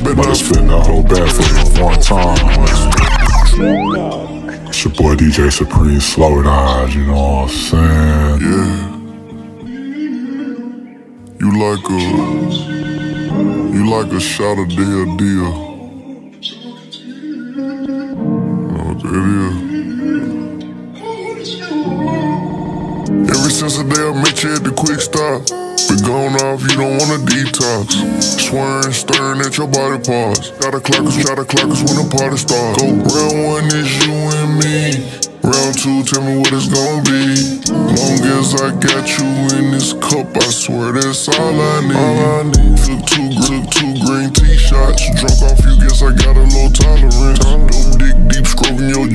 About to spin that whole bag for you one time. It's your boy DJ Supreme, slow it eyes, you know what I'm saying? Yeah. You like a, you like a shot of deal deal. Since the day I met you at the quick stop, been gone off, you don't wanna detox. Swearing, staring at your body parts. Gotta clock us, gotta clock us when the party starts. Go round one is you and me. Round two, tell me what it's gonna be. Long as I got you in this cup, I swear that's all I need. All I need. Took two, took two green tea shots. Drunk off you, guess I got a low tolerance. Dope dick deep, scrubbing your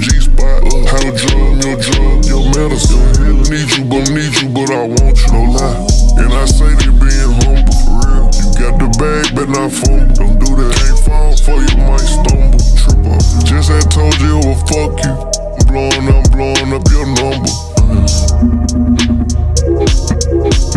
not fumble. Don't do that, ain't fall for you, might stumble. Trip up. Just had told you, well, fuck you. I'm blowing, I'm blowing up your number.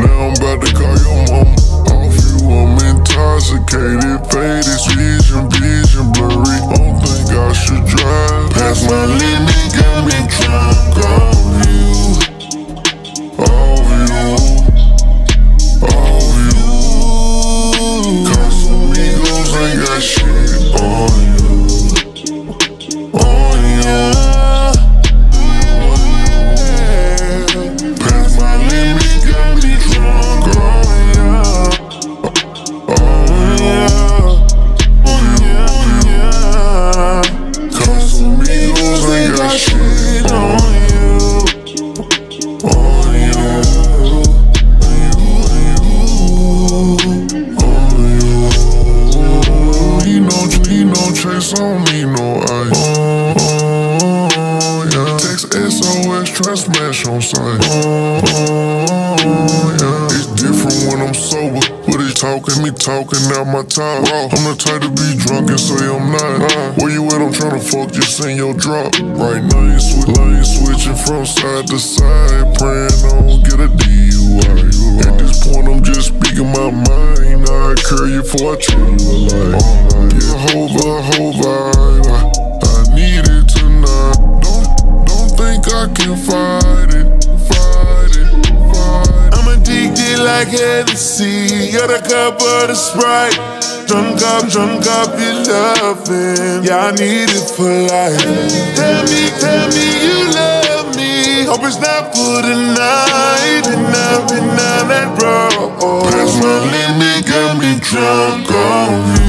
Now I'm about to call your mama. Off you, I'm intoxicated. Faded, vision, vision blurry. Don't think I should drive. Past my limit, on me, no ice. Oh, yeah. Text SOS, try smash on sight. Oh, yeah. It's different when I'm sober. But it's talking, me talking out my top. I'm the type to be drunk and say I'm not. Where you at? I'm tryna fuck, just in your drop. Right now, you switch, lane switching from side to side. Praying I don't get a DUI. At this point, I'm just speaking my mind. I curl you before I tell you a lie. Yeah, Hova, Hova, I, I need it tonight. Don't, don't think I can fight it, fight it, fight it. I'm addicted like Hennessy. Got a cup of the Sprite. Drunk up, drunk up your loving. Yeah, I need it for life. Tell me, tell me you love. Hope it's not for the night. And I've been on that road. Past my limit, got me drunk on you.